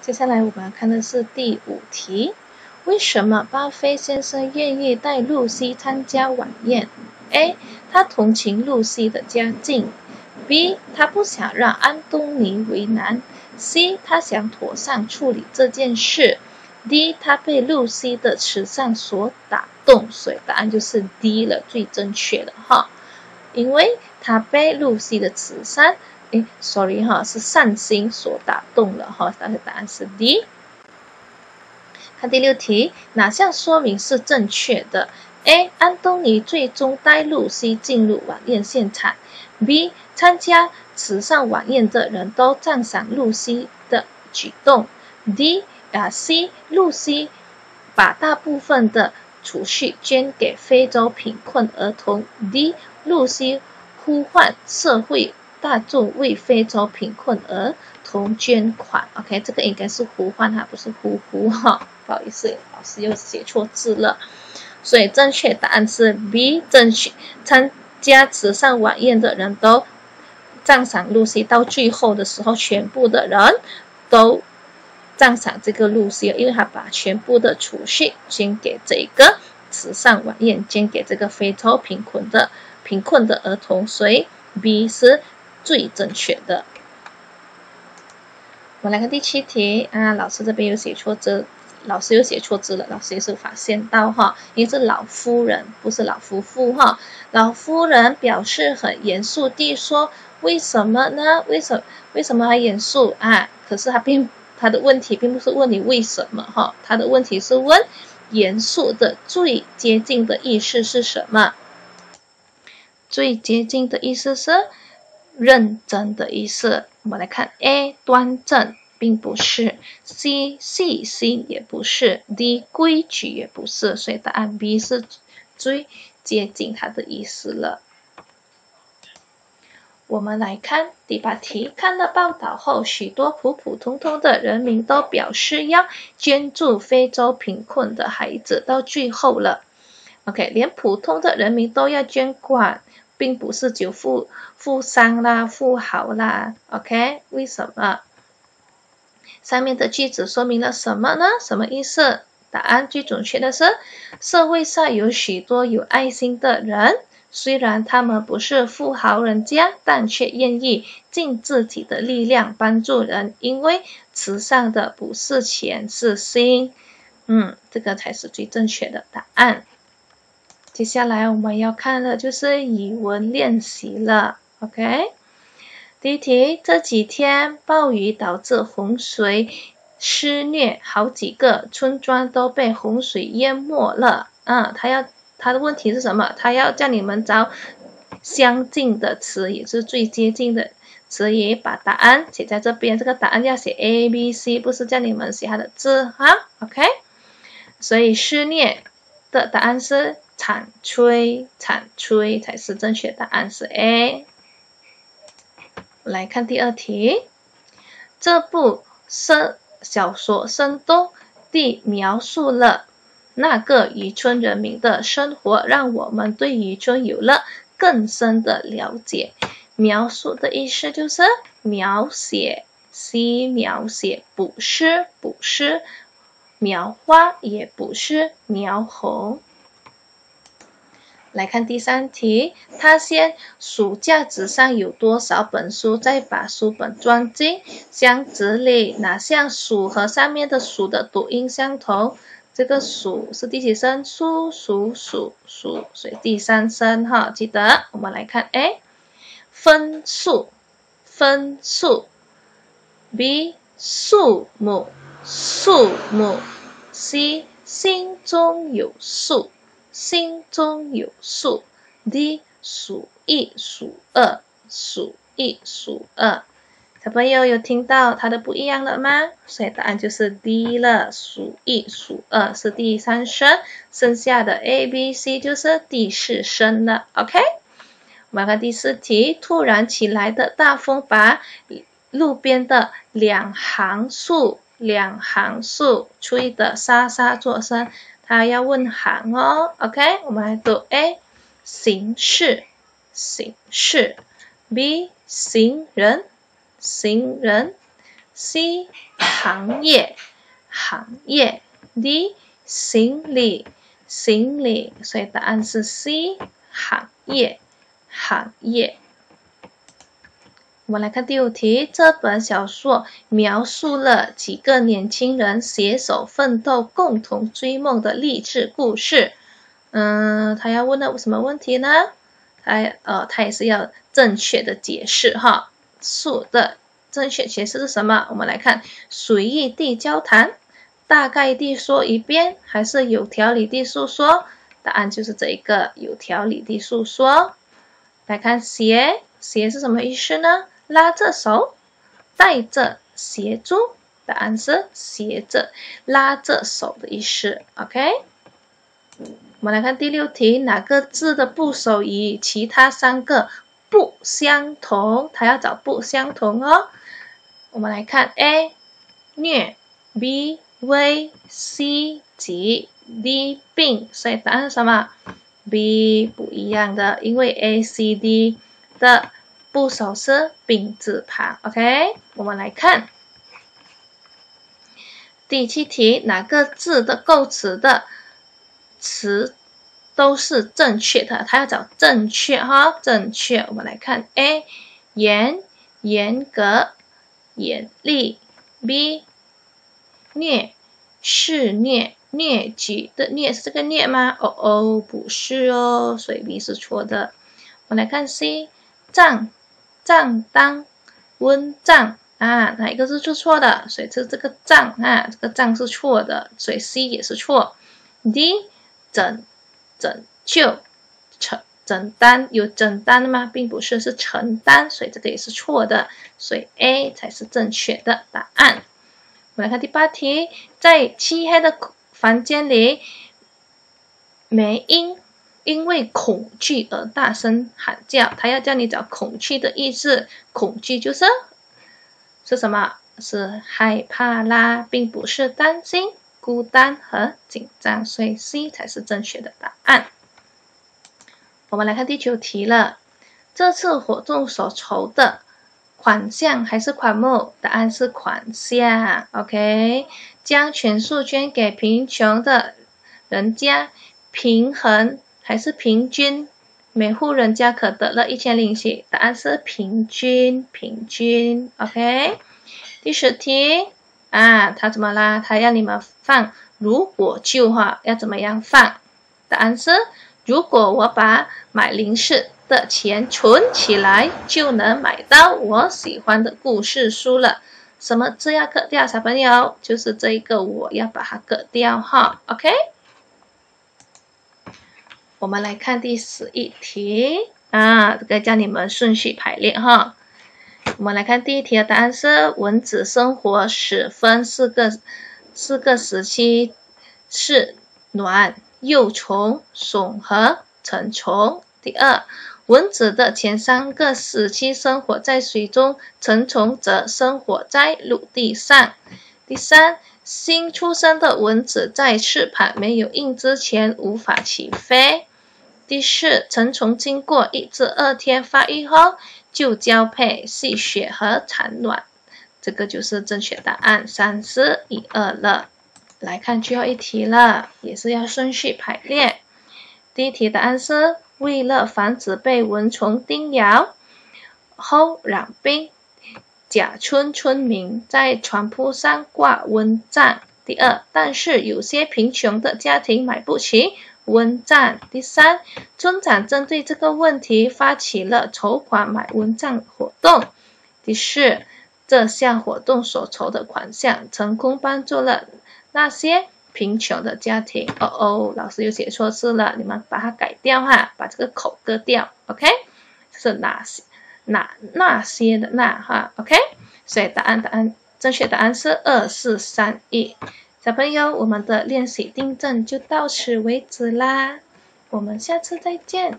接下来我们要看的是第五题：为什么巴菲先生愿意带露西参加晚宴？A. 他同情露西的家境。B. 他不想让安东尼为难。C. 他想妥善处理这件事。D. 他被露西的慈善所打动。所以答案就是 D 了，最正确的哈。因为他被露西的慈善。哎，sorry 哈，是善心所打动了哈，但是答案是 D。看第六题，哪项说明是正确的？A. 安东尼最终带露西进入晚宴现场。B. 参加慈善晚宴的人都赞赏露西的举动。D. 啊，C. 露西把大部分的储蓄捐给非洲贫困儿童。D. 露西呼唤社会。大众为非洲贫困儿童捐款，OK，这个应该是呼唤哈，不是呼呼哈，不好意思，老师又写错字了。所以正确答案是 B，正确。参加慈善晚宴的人都赞赏露西，到最后的时候，全部的人都赞赏这个露西，因为他把全部的储蓄捐给这个慈善晚宴，捐给这个非洲贫困的贫困的儿童，所以 B 是。最正确的。我们来看第七题啊，老师这边有写错字，老师又写错字了，老师也是发现到哈，因为是老夫人，不是老夫妇哈。老夫人表示很严肃地说：“为什么呢？为什为什么还严肃啊？可是他并他的问题并不是问你为什么哈，他的问题是问严肃的最接近的意思是什么？最接近的意思是。认真的意思，我们来看 A 端正，并不是；C 细心也不是；D 规矩也不是。所以答案 B 是最接近它的意思了。我们来看第八题，看了报道后，许多普普通通的人民都表示要捐助非洲贫困的孩子，到最后了，OK，连普通的人民都要捐款。并不是只有富富商啦、富豪啦，OK？为什么？上面的句子说明了什么呢？什么意思？答案最准确的是，社会上有许多有爱心的人，虽然他们不是富豪人家，但却愿意尽自己的力量帮助人，因为慈善的不是钱，是心。嗯，这个才是最正确的答案。接下来我们要看的就是语文练习了，OK？第一题，这几天暴雨导致洪水肆虐，好几个村庄都被洪水淹没了。嗯，他要他的问题是什么？他要叫你们找相近的词，也是最接近的词语，把答案写在这边。这个答案要写 A、B、C，不是叫你们写他的字哈，OK？所以肆虐的答案是。惨吹，惨吹才是正确答案，是 A。来看第二题，这部生小说生动地描述了那个渔村人民的生活，让我们对渔村有了更深的了解。描述的意思就是描写，C 描写，不是不是描花，也不是描红。来看第三题，他先数架子上有多少本书，再把书本装进箱子里。哪项数和上面的数的读音相同？这个数是第几声？数数数数，所以第三声哈，记得。我们来看 A，分数分数，B 数目数目，C 心中有数。心中有数。D 数一数二，数一数二。小朋友有听到它的不一样了吗？所以答案就是 D 了，数一数二是第三声，剩下的 A、B、C 就是第四声了。OK，我们看第四题，突然起来的大风把路边的两行树，两行树吹得沙沙作声。他要问行哦，OK，我们来读 A，形式，形式，B，行人，行人，C，行业，行业。D 行李，行李。所以答案是 C 行业，行业。我们来看第五题，这本小说描述了几个年轻人携手奋斗、共同追梦的励志故事。嗯，他要问的什么问题呢？他呃，他也是要正确的解释哈。数的正确解释是什么？我们来看，随意地交谈，大概地说一遍，还是有条理地诉说？答案就是这一个，有条理地诉说。来看携，携是什么意思呢？拉着手，带着，协助，答案是斜着，拉着手的意思。OK，我们来看第六题，哪个字的部首与其他三个不相同？它要找不相同哦。我们来看 A 虐，B 危，C 急，D 病。所以答案是什么？B 不一样的，因为 A、C、D 的。部首是丙字旁，OK？我们来看第七题，哪个字的构词的词都是正确的？它要找正确哈，正确。我们来看 A，严，严格，严厉；B，虐，是虐，疟疾的疟是这个疟吗？哦哦，不是哦，所以 B 是错的。我们来看 C，胀。账单温账啊，哪一个是做错的？所以这这个账啊，这个账是错的，所以 C 也是错。D 整拯救承承担有承担吗？并不是，是承担，所以这个也是错的，所以 A 才是正确的答案。我们来看第八题，在漆黑的房间里，梅英。因为恐惧而大声喊叫，他要叫你找恐惧的意思。恐惧就是是什么？是害怕啦，并不是担心、孤单和紧张，所以 C 才是正确的答案。我们来看第九题了。这次活动所筹的款项还是款目？答案是款项。OK，将全数捐给贫穷的人家，平衡。还是平均，每户人家可得了一千零息。答案是平均，平均。OK，第十题啊，他怎么啦？他要你们放，如果就哈，要怎么样放？答案是，如果我把买零食的钱存起来，就能买到我喜欢的故事书了。什么字要割掉，小朋友？就是这一个，我要把它割掉哈。OK。我们来看第十一题啊，这个叫你们顺序排列哈。我们来看第一题的答案是：蚊子生活史分四个四个时期，是卵、幼虫、虫和成虫。第二，蚊子的前三个时期生活在水中，成虫则生活在陆地上。第三，新出生的蚊子在翅膀没有硬之前无法起飞。第四，成虫经过一至二天发育后，就交配、吸血和产卵。这个就是正确答案，三十一二了。来看最后一题了，也是要顺序排列。第一题答案是：为了防止被蚊虫叮咬，后染病，甲村村民在床铺上挂蚊帐。第二，但是有些贫穷的家庭买不起。蚊帐。第三，村长针对这个问题发起了筹款买蚊帐活动。第四，这项活动所筹的款项成功帮助了那些贫穷的家庭。哦哦，老师又写错字了，你们把它改掉哈，把这个口割掉。OK，是哪些？哪那些的那哈？OK，所以答案答案正确答案是二四三一。小朋友，我们的练习订正就到此为止啦，我们下次再见。